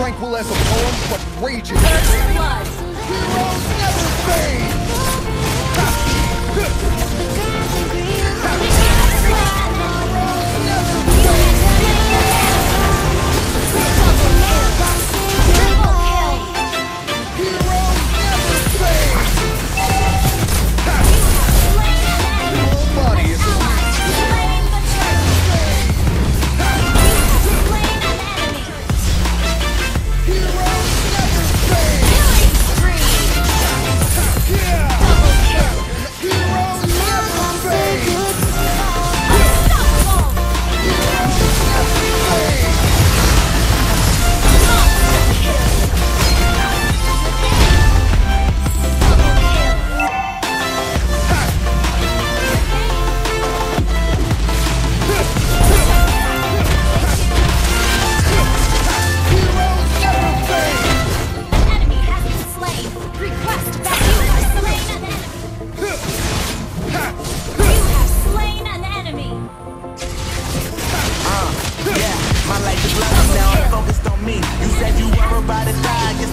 tranquil as a poem, but raging. First blood. like the blood now. I'm focused on me. You said you were about to die.